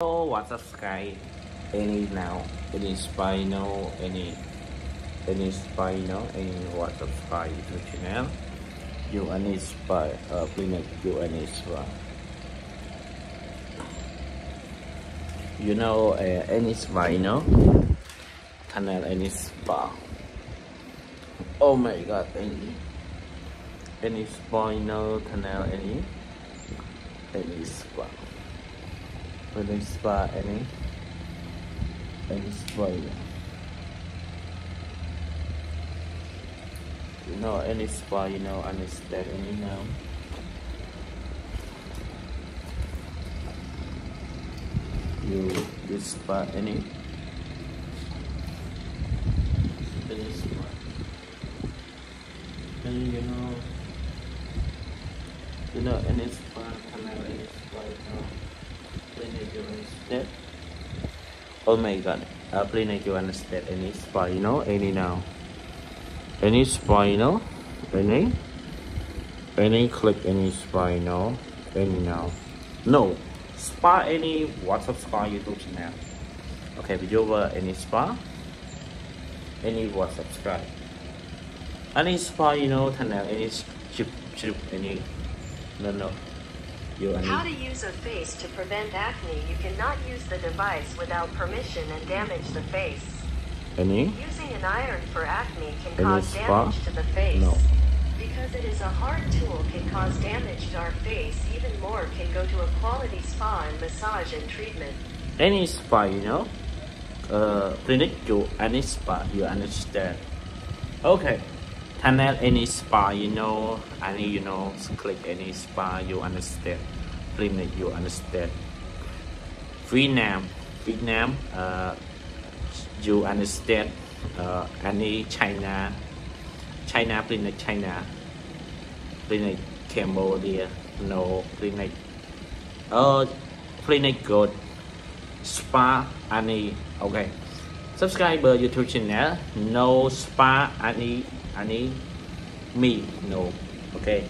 So what's up Sky? Any now? Any spy now? Any any spy now? Any what's up Sky YouTube channel? You any spy? Uh, please you any spy? You know uh, any spy no? Channel any spy? Oh my God! Any any spy no? Channel any any spy? Any spa any any spa you. Know any spa you know understand any now you you spa any? Any spa any you know you know any spa can I any spa you know Oh my god. I Uh, please you understand any you? Any now? Any you? Any? Any click any you? Any now? No. Spa any WhatsApp spa YouTube channel. Okay, video over any spa? Any WhatsApp subscribe. Any spa, you know, channel, any chip, chip, any. No, no. You. How to use a face to prevent acne. You cannot use the device without permission and damage the face. Any? Using an iron for acne can Any cause spa? damage to the face. No. Because it is a hard tool can cause damage to our face. Even more can go to a quality spa and massage and treatment. any spa, you know, uh, clinic to any spa, you understand? Okay, channel any spa, you know, any, you know, click any spa, you understand? Clinic, you understand? Vietnam, Vietnam, uh, you understand? Uh, any China, China clinic, China, clinic Cambodia, no clinic. Uh, clinic good. spa any okay subscriber youtube channel no spa any any me no okay